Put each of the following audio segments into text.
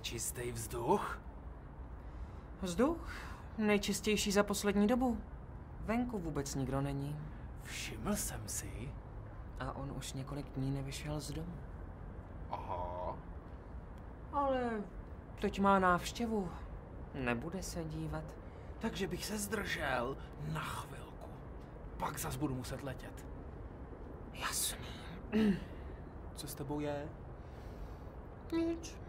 je čistý vzduch? Vzduch? Nejčistější za poslední dobu. Venku vůbec nikdo není. Všiml jsem si. A on už několik dní nevyšel z domu. Aha. Ale teď má návštěvu. Nebude se dívat. Takže bych se zdržel na chvilku. Pak zas budu muset letět. Jasný. Co s tebou je? Nic.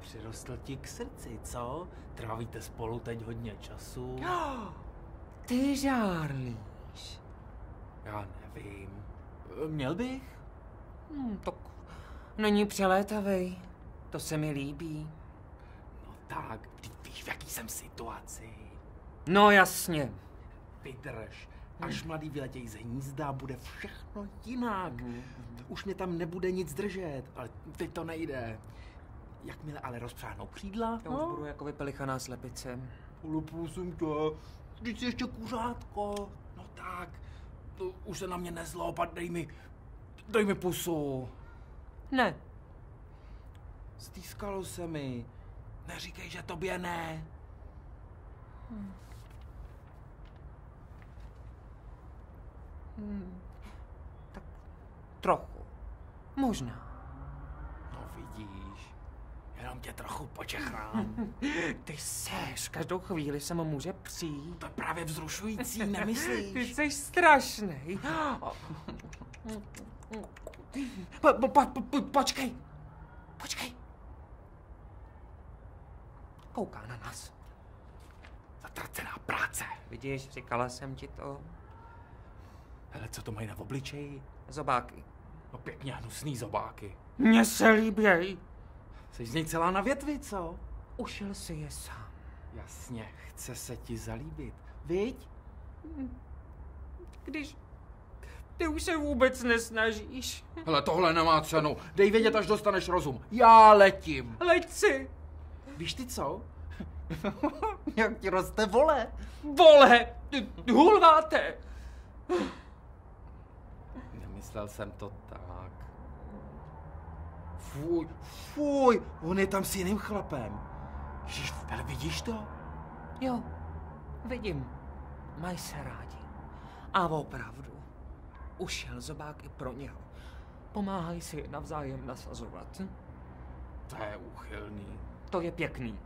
Přirostl ti k srdci, co? Trávíte spolu teď hodně času? Ty žárlíš. Já nevím. Měl bych? Hm, tak není přelétavej. To se mi líbí. No tak, ty víš, v jaký jsem situaci. No jasně. Vydrž. Až mladý vyletějí z hnízda, bude všechno jinak. Už mě tam nebude nic držet, ale teď to nejde. Jakmile ale rozpřáhnou křídla, Já už budu jako vypelichaná slepice. Ale prosím tě, když jsi ještě kuřátko. No tak, to už se na mě nezlob a dej mi, dej mi pusu. Ne, Stýskalo se mi. Neříkej, že tobě ne. trochu. Možná. Jenom tě trochu počechrám. Ty seš, každou chvíli se mu může přijít. To je právě vzrušující, Ty nemyslíš? jsi strašný. Po, po, po, po, počkej. Počkej. Kouká na nás. Zatracená práce. Vidíš, říkala jsem ti to. Hele, co to mají na obličeji? Zobáky. No pěkně hnusný zobáky. Mně se líběj. Jsi z něj celá na větvi, co? Ušel si je sám. Jasně, chce se ti zalíbit. Viď? Když ty už se vůbec nesnažíš. Hele, tohle nemá cenu. Dej vědět, až dostaneš rozum. Já letím. Leď si. Víš ty co? Jak ti roste vole? Vole, ty hulváte. Nemyslel jsem to tak. Fuj, fuj, on je tam s jiným chlapem. Ježiš, ale vidíš to? Jo, vidím. Mají se rádi. A opravdu. Ušel zobák i pro něho. Pomáhají si navzájem nasazovat. To je úchylný. To je pěkný.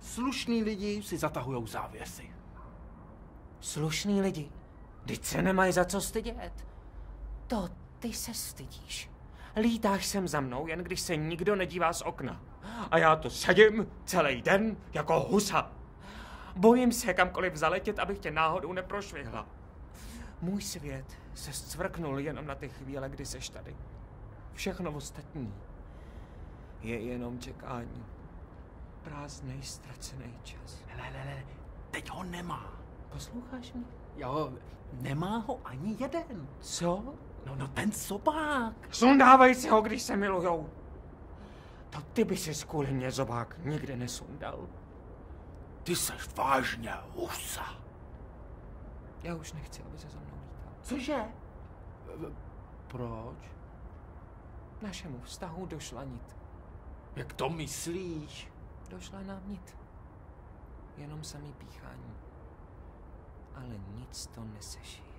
Slušní lidi si zatahujou závěsy. Slušný lidi. Vždyť se nemají za co stydět. To ty se stydíš. Lítáš sem za mnou, jen když se nikdo nedívá z okna. A já to sedím celý den jako husa. Bojím se kamkoliv zaletět, abych tě náhodou neprošvihla. Můj svět se zcvrknul jenom na ty chvíle, kdy seš tady. Všechno ostatní je jenom čekání. Prázdnej, ztracený čas. Hele, hele, hele, teď ho nemá. Posloucháš mě? Jo, nemá ho ani jeden. Co? No, no ten sobák. Sundávej si ho, když se milujou. To ty by si kvůli mě zobák nikdy nesundal. Ty seš vážně husa. Já už nechci, aby se za mnou lítal. Cože? Proč? Našemu vztahu došla nit. Jak to myslíš? Došla nám nit. Jenom samý píchání. Ale nic to neseší.